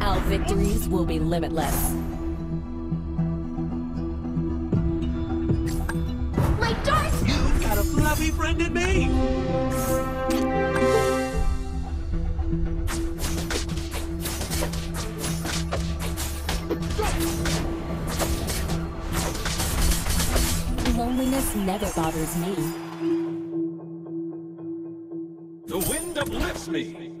Our victories will be limitless. My dart! You've got a fluffy friend in me! Never bothers me. The wind uplifts me!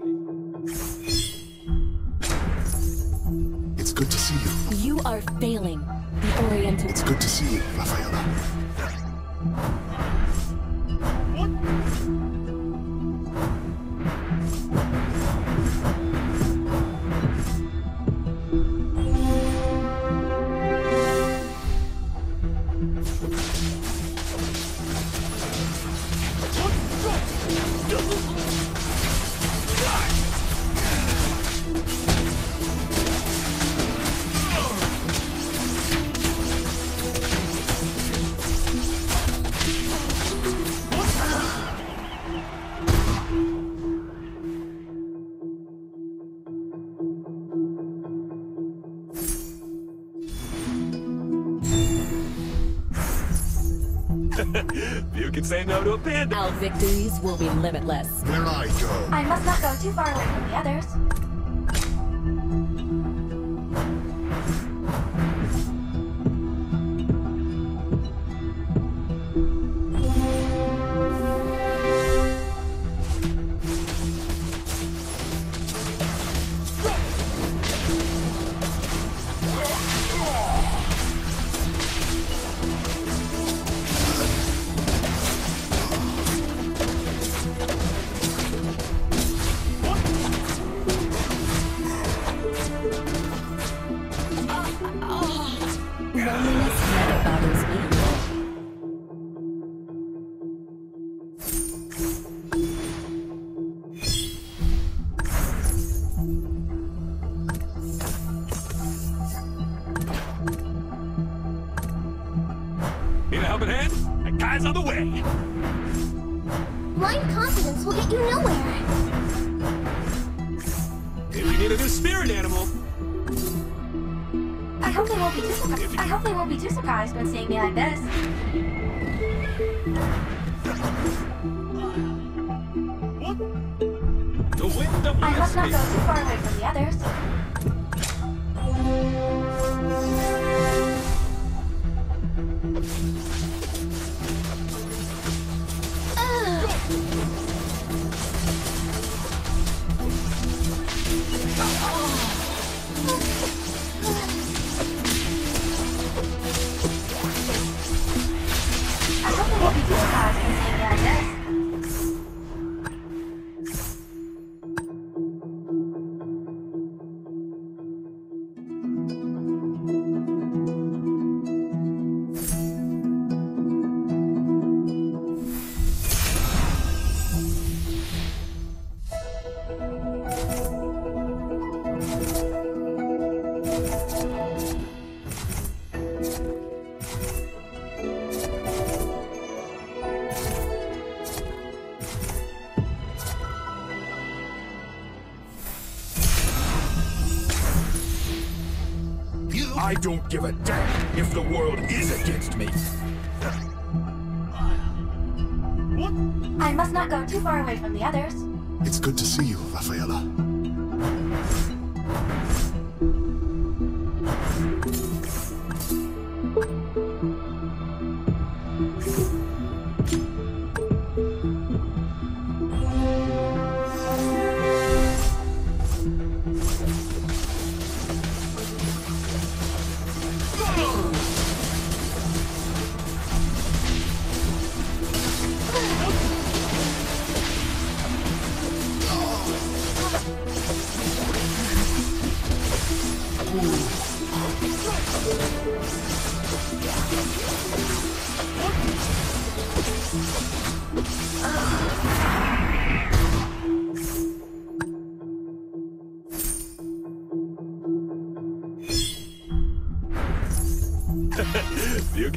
Can say no to a panda! Our victories will be limitless. Where I go. I must not go too far away from the others. That on the way! Blind confidence will get you nowhere. If you need a new spirit animal, I hope they won't be too surprised. I hope they won't be too surprised when seeing me like this. the wind I must not go too far away from the others. I don't give a damn if the world is against me. What? I must not go too far away from the others. It's good to see you, Rafaela.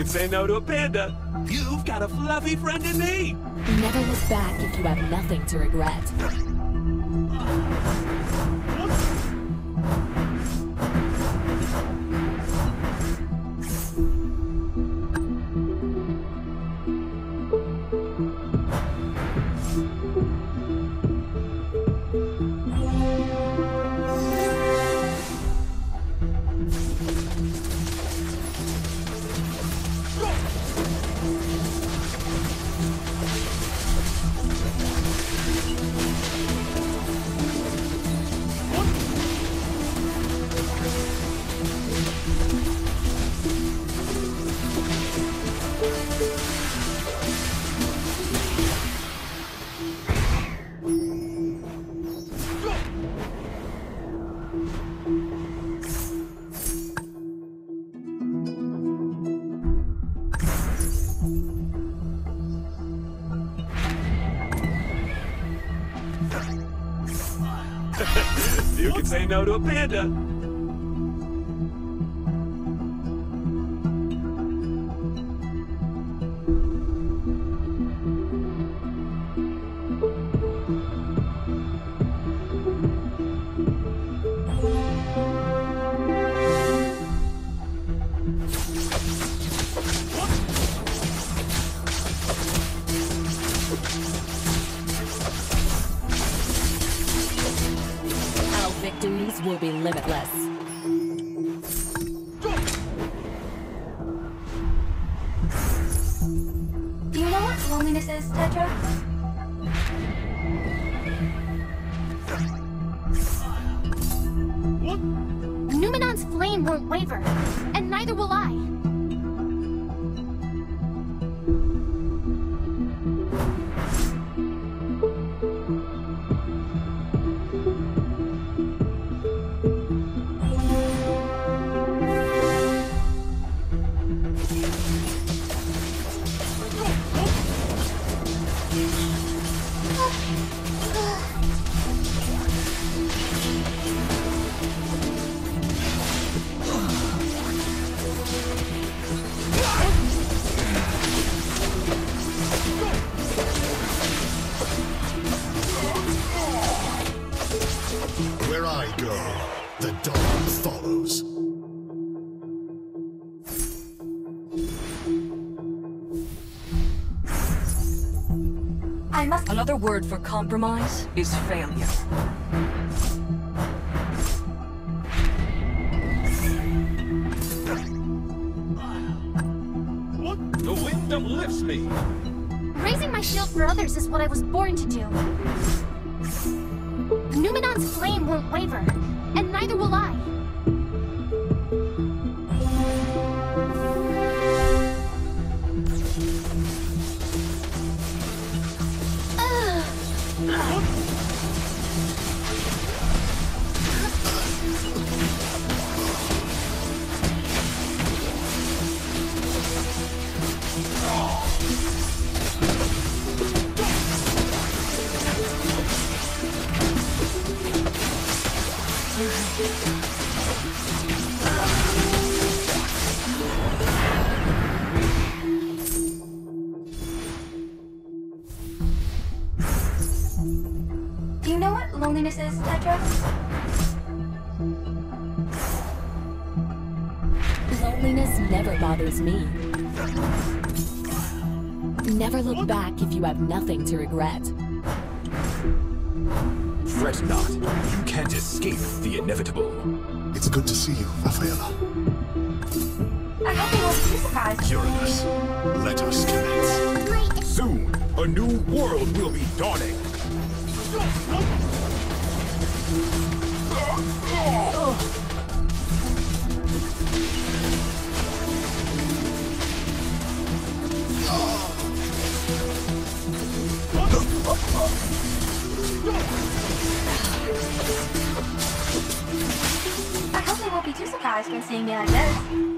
Say no to a panda. You've got a fluffy friend in me. Never look back if you have nothing to regret. You can say no to a panda. Numenon's flame won't waver, and neither will I. Where I go, the dawn follows. I must Another word for compromise is failure. The wind uplifts me. Raising my shield for others is what I was born to do. Numenon's flame won't waver, and neither will I. have nothing to regret. Fret not. You can't escape the inevitable. It's good to see you, Rafaela. I hope you won't be too surprised. Uranus, let us commence. Soon, a new world will be dawning. I hope they won't be too surprised when seeing me like this.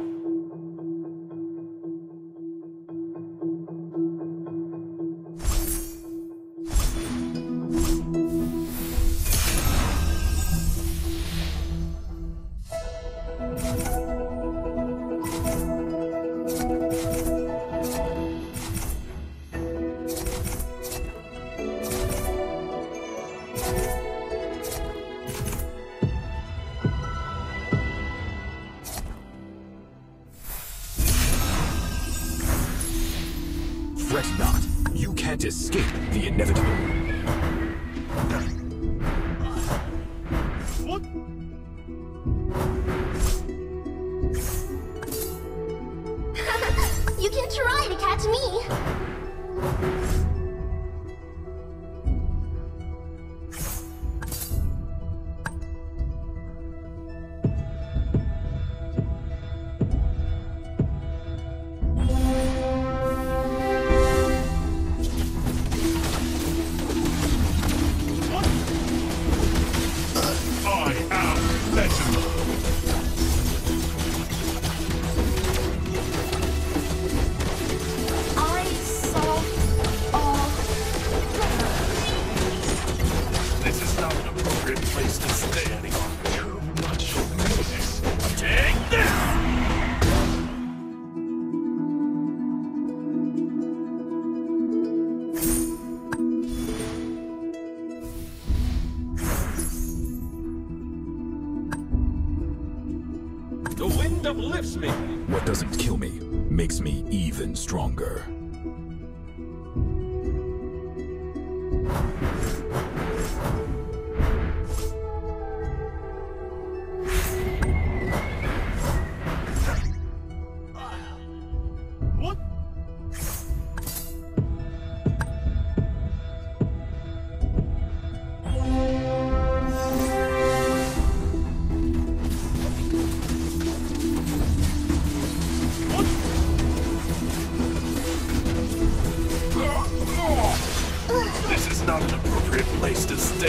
me. What doesn't kill me makes me even stronger.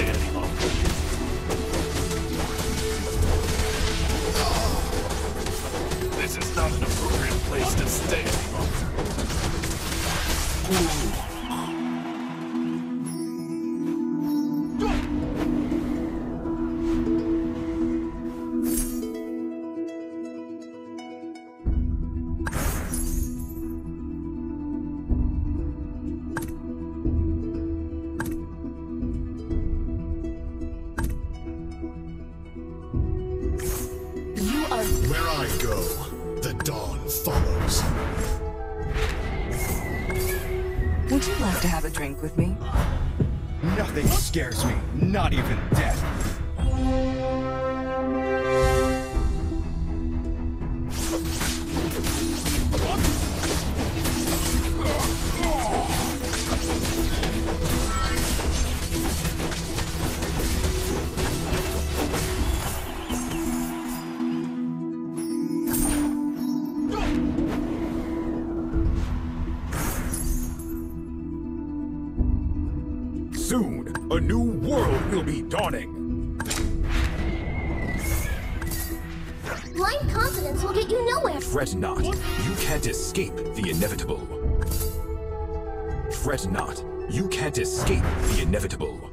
This is not an appropriate place to stay anymore. not even death. can't escape the inevitable. Fret not. You can't escape the inevitable.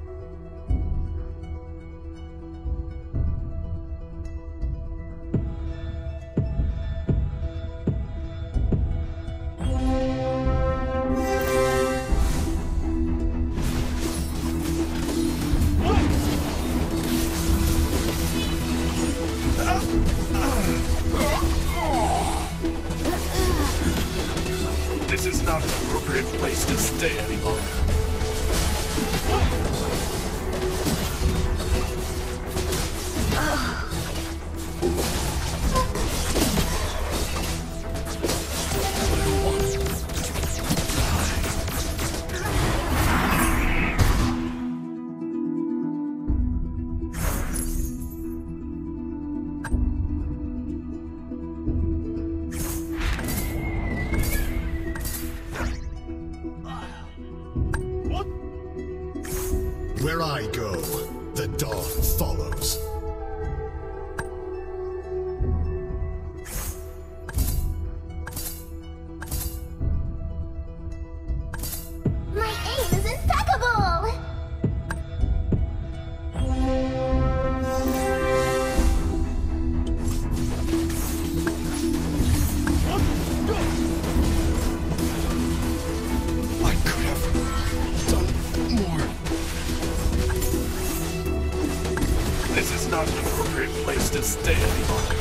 This is not an appropriate place to stay any longer.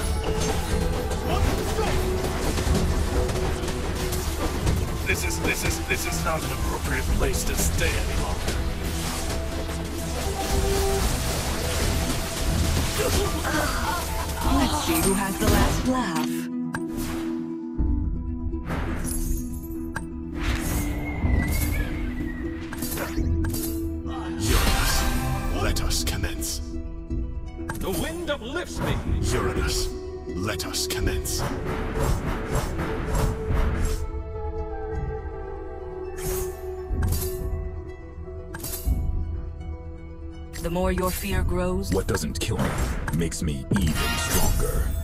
This is, this is, this is not an appropriate place to stay any longer. Let's see who has the last laugh. Let us commence. The more your fear grows, What doesn't kill me makes me even stronger.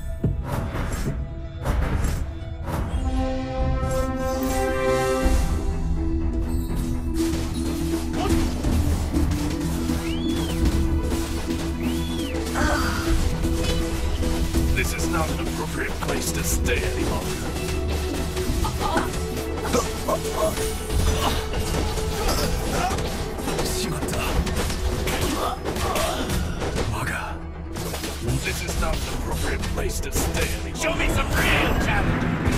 Appropriate place to stay any longer. This is not an appropriate place to stay any longer. Show me some real challenge!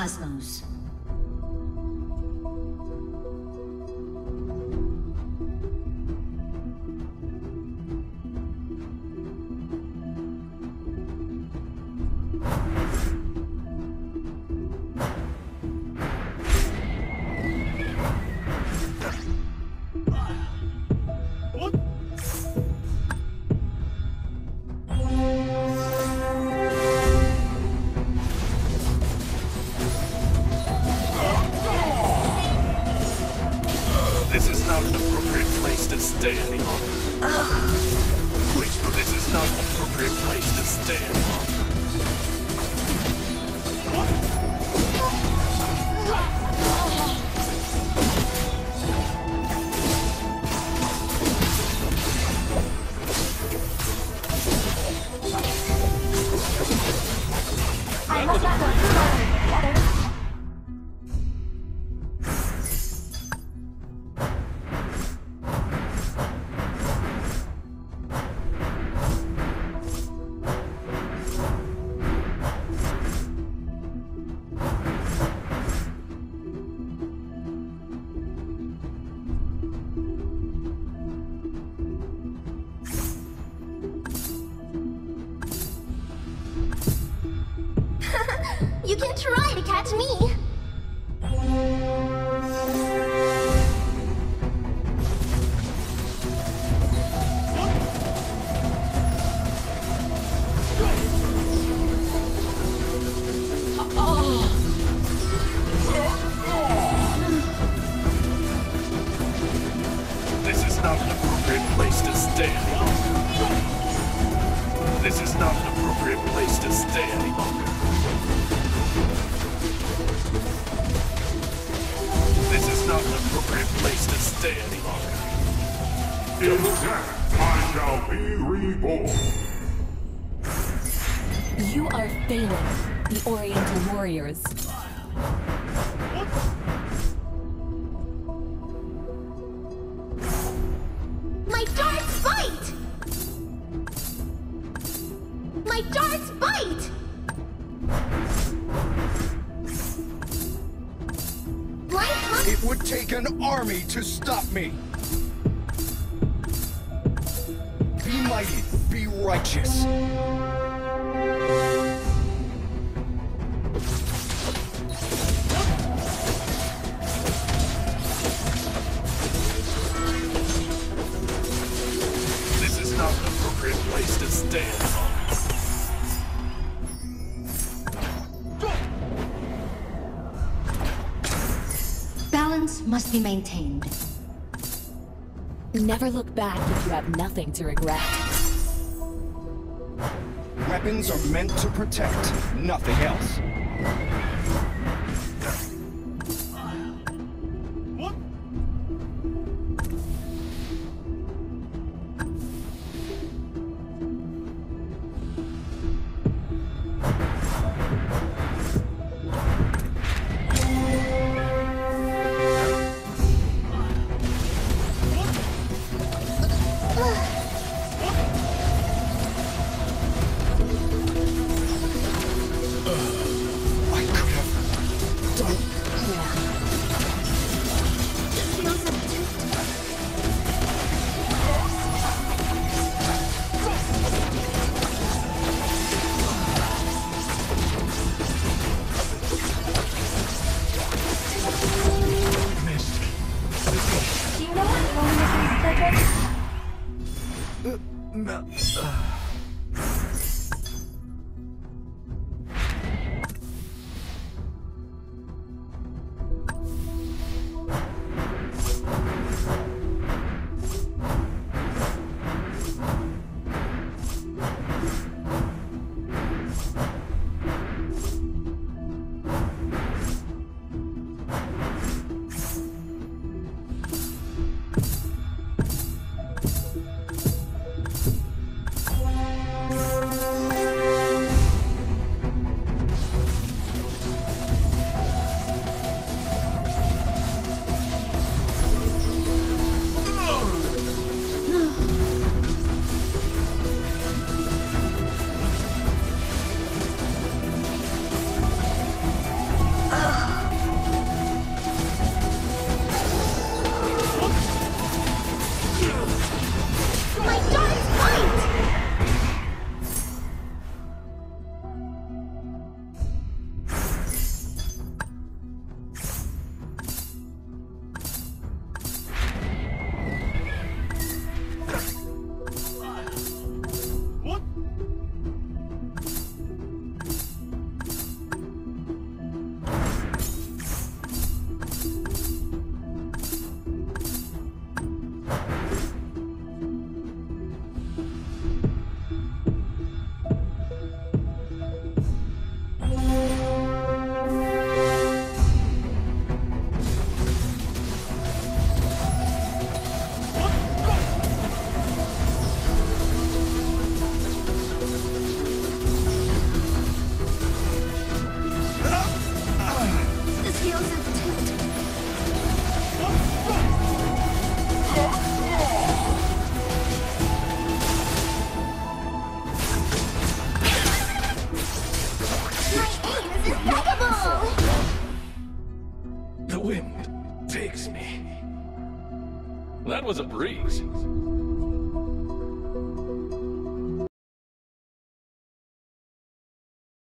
Cosmos. Me. Place to stay any longer. In death, I shall be reborn. You are failing the Oriental Warriors. To stop me. Be maintained. Never look back if you have nothing to regret. Weapons are meant to protect, nothing else.